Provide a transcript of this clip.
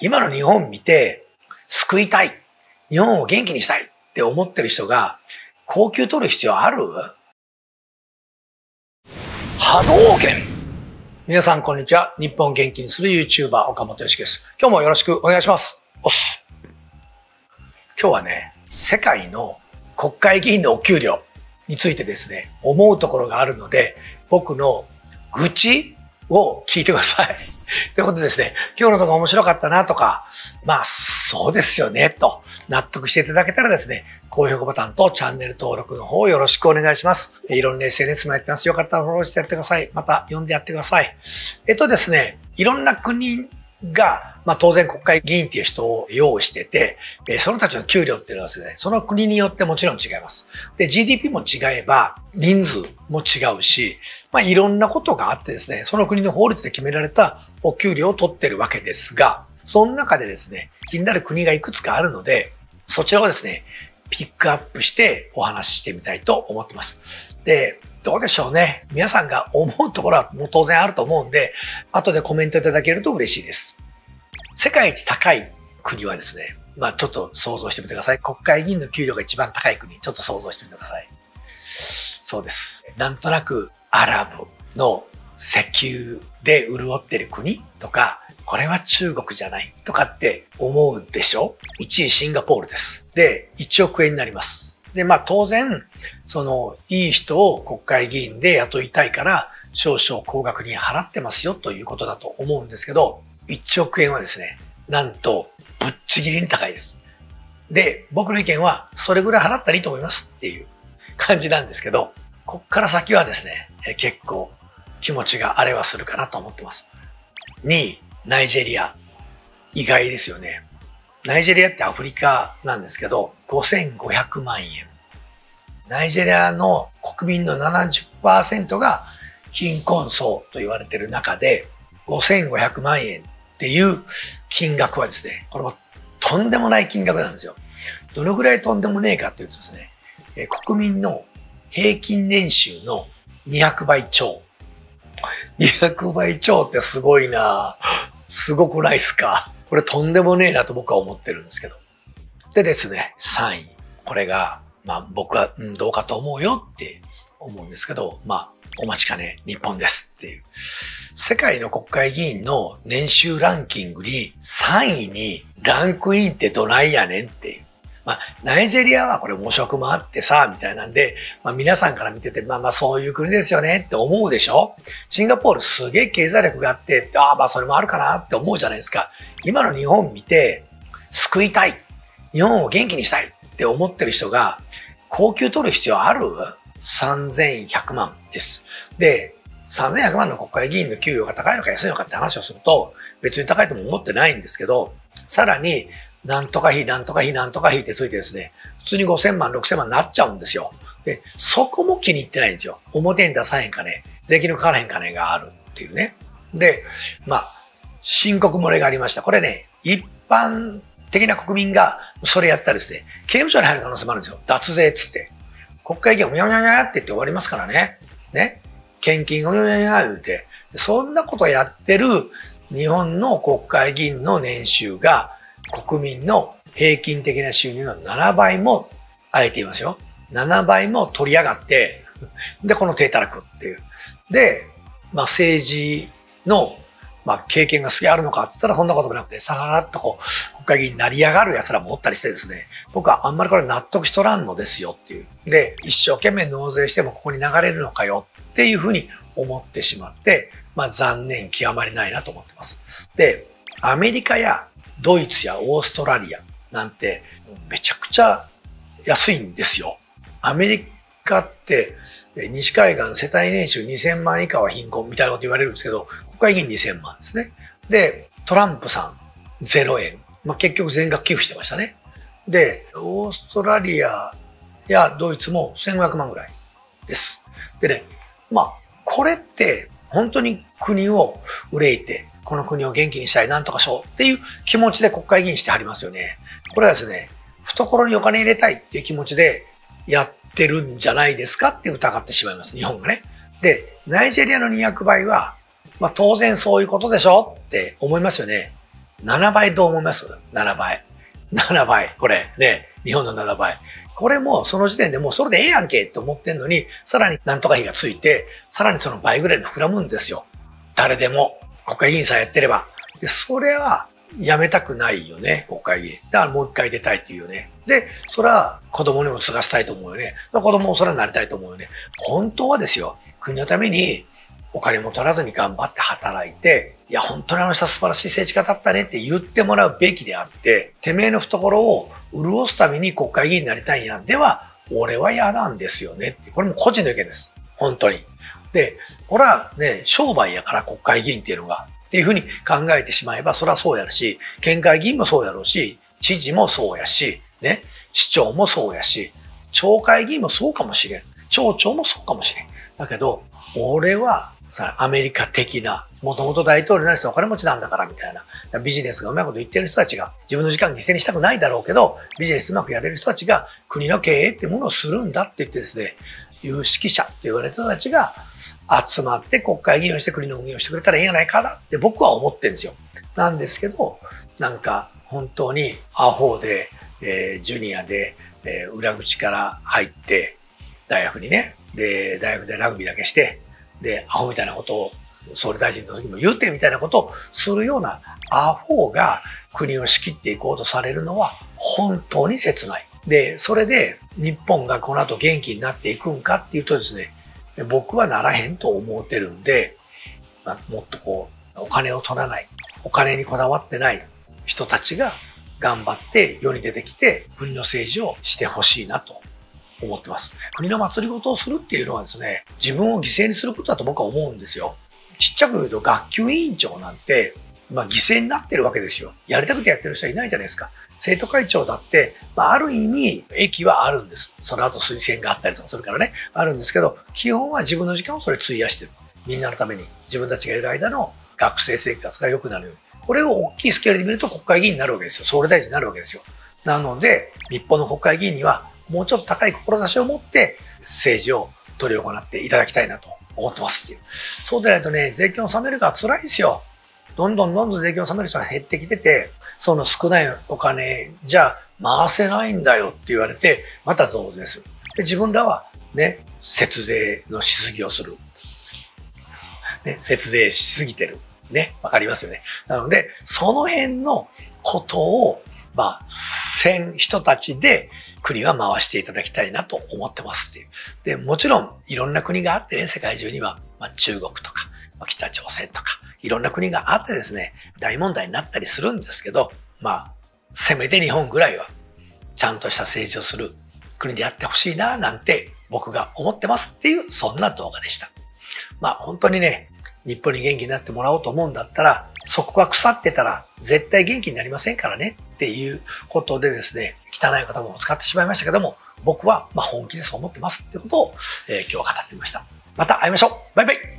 今の日本見て、救いたい。日本を元気にしたいって思ってる人が、高級取る必要ある？波動拳皆さんこんにちは。日本元気にする YouTuber 岡本よしです。今日もよろしくお願いします。おっす。今日はね、世界の国会議員のお給料についてですね、思うところがあるので、僕の愚痴を聞いてください。ということでですね、今日の動画面白かったなとか、まあ、そうですよね、と納得していただけたらですね、高評価ボタンとチャンネル登録の方よろしくお願いします。いろんな SNS もやってます。よかったらフォローしてやってください。また読んでやってください。えっとですね、いろんな国が、まあ当然国会議員っていう人を用意してて、えその人たちの給料っていうのはですね、その国によってもちろん違います。で、GDP も違えば、人数も違うし、まあいろんなことがあってですね、その国の法律で決められたお給料を取ってるわけですが、その中でですね、気になる国がいくつかあるので、そちらをですね、ピックアップしてお話ししてみたいと思ってます。で、どうでしょうね。皆さんが思うところはもう当然あると思うんで、後でコメントいただけると嬉しいです。世界一高い国はですね、まあちょっと想像してみてください。国会議員の給料が一番高い国、ちょっと想像してみてください。そうです。なんとなくアラブの石油で潤ってる国とか、これは中国じゃないとかって思うでしょ ?1 位シンガポールです。で、1億円になります。で、まあ当然、その、いい人を国会議員で雇いたいから、少々高額に払ってますよということだと思うんですけど、1億円はですね、なんと、ぶっちぎりに高いです。で、僕の意見は、それぐらい払ったらいいと思いますっていう感じなんですけど、こっから先はですね、結構気持ちがあれはするかなと思ってます。2位、ナイジェリア。意外ですよね。ナイジェリアってアフリカなんですけど、5500万円。ナイジェリアの国民の70%が貧困層と言われている中で、5500万円っていう金額はですね、これもとんでもない金額なんですよ。どのぐらいとんでもねえかというとですね、国民の平均年収の200倍超。200倍超ってすごいなすごくないっすか？これとんでもねえなと僕は思ってるんですけど。でですね、3位。これが、まあ僕は、うん、どうかと思うよって思うんですけど、まあ、お待ちかね、日本ですっていう。世界の国会議員の年収ランキングに3位にランクインってどないやねんっていう。まあ、ナイジェリアはこれ模食もあってさ、みたいなんで、まあ皆さんから見てて、まあまあそういう国ですよねって思うでしょ？シンガポールすげえ経済力があって、ああまあそれもあるかなって思うじゃないですか。今の日本見て、救いたい。日本を元気にしたいって思ってる人が、高級取る必要ある ?3100 万です。で、3100万の国会議員の給与が高いのか安いのかって話をすると、別に高いとも思ってないんですけど、さらになんとか費、なんとか費、なんとか費ってついてですね、普通に5000万、6000万になっちゃうんですよ。で、そこも気に入ってないんですよ。表に出さへん金、税金のかからへん金があるっていうね。で、まあ、申告漏れがありました。これね、一般的な国民がそれやったらですね、刑務所に入る可能性もあるんですよ。脱税っつって。国会議員をみゃみゃみゃって言って終わりますからね。ね。献金をみゃみゃみゃ言うて。そんなことやってる日本の国会議員の年収が国民の平均的な収入の7倍もあえて言いますよ。7倍も取り上がって、で、この手たらくっていう。で、まあ政治の、まあ経験がすげえあるのかって言ったらそんなこともなくて、さらっとこう、国会議員になり上がる奴らもおったりしてですね、僕はあんまりこれ納得しとらんのですよっていう。で、一生懸命納税してもここに流れるのかよっていうふうに思ってしまって、まあ残念極まりないなと思ってます。で、アメリカやドイツやオーストラリアなんてめちゃくちゃ安いんですよ。アメリカって西海岸世帯年収2000万以下は貧困みたいなこと言われるんですけど、国会議員2000万ですね。で、トランプさん0円。まあ、結局全額寄付してましたね。で、オーストラリアやドイツも1500万ぐらいです。でね、まあ、これって本当に国を憂いてこの国を元気にしたい、なんとかしようっていう気持ちで国会議員してはりますよね。これはですね、懐にお金入れたいっていう気持ちでやってるんじゃないですかって疑ってしまいます、日本がね。で、ナイジェリアの200倍は、まあ当然そういうことでしょって思いますよね。7倍どう思います ?7 倍。7倍。これ、ね、日本の7倍。これもその時点でもうそれでええやんけって思ってんのに、さらになんとか費がついて、さらにその倍ぐらいに膨らむんですよ。誰でも。国会議員さんやってれば。で、それはやめたくないよね、国会議員。だからもう一回出たいっていうよね。で、それは子供にも継がせたいと思うよね。子供もそれはなりたいと思うよね。本当はですよ、国のためにお金も取らずに頑張って働いて、いや、本当にあの人は素晴らしい政治家だったねって言ってもらうべきであって、てめえの懐を潤すために国会議員になりたいんやん。では、俺は嫌なんですよねって。これも個人の意見です。本当に。で、これはね、商売やから国会議員っていうのが、っていうふうに考えてしまえば、それはそうやるし、県会議員もそうやろうし、知事もそうやし、ね、市長もそうやし、町会議員もそうかもしれん。町長もそうかもしれん。だけど、俺はさ、アメリカ的な、もともと大統領になる人はお金持ちなんだからみたいな、ビジネスがうまいこと言ってる人たちが、自分の時間犠牲にしたくないだろうけど、ビジネスうまくやれる人たちが国の経営っていうものをするんだって言ってですね、有識者って言われた人たちが集まって国会議員をして国の運営をしてくれたらいいんじゃないかなって僕は思ってるんですよ。なんですけど、なんか本当にアホで、えー、ジュニアで、えー、裏口から入って、大学にね、で、大学でラグビーだけして、で、アホみたいなことを総理大臣の時も言うてみたいなことをするようなアホが国を仕切っていこうとされるのは本当に切ない。で、それで日本がこの後元気になっていくんかっていうとですね、僕はならへんと思ってるんで、まあ、もっとこう、お金を取らない、お金にこだわってない人たちが頑張って世に出てきて国の政治をしてほしいなと思ってます。国の祭りごとをするっていうのはですね、自分を犠牲にすることだと僕は思うんですよ。ちっちゃく言うと学級委員長なんて、まあ犠牲になってるわけですよ。やりたくてやってる人はいないじゃないですか。生徒会長だって、まあ、ある意味、駅はあるんです。その後推薦があったりとかするからね、あるんですけど、基本は自分の時間をそれ費やしてる。みんなのために、自分たちがいる間の学生生活が良くなるように。これを大きいスケールで見ると国会議員になるわけですよ。総理大臣になるわけですよ。なので、日本の国会議員にはもうちょっと高い志を持って政治を取り行っていただきたいなと思ってますっていう。そうでないとね、税金を納めるから辛いですよ。どんどんどんどん税金を納める人が減ってきてて、その少ないお金じゃ回せないんだよって言われて、また増税する。で自分らはね、節税のしすぎをする。ね、節税しすぎてる。ね、わかりますよね。なので、その辺のことを、まあ、せん人たちで国は回していただきたいなと思ってますっていう。で、もちろんいろんな国があってね、世界中には、まあ、中国とか、まあ、北朝鮮とか、いろんな国があってですね、大問題になったりするんですけど、まあ、せめて日本ぐらいは、ちゃんとした政治をする国であってほしいな、なんて僕が思ってますっていう、そんな動画でした。まあ、本当にね、日本に元気になってもらおうと思うんだったら、そこが腐ってたら絶対元気になりませんからねっていうことでですね、汚い言葉を使ってしまいましたけども、僕はま本気でそう思ってますってことを、え、今日は語ってみました。また会いましょうバイバイ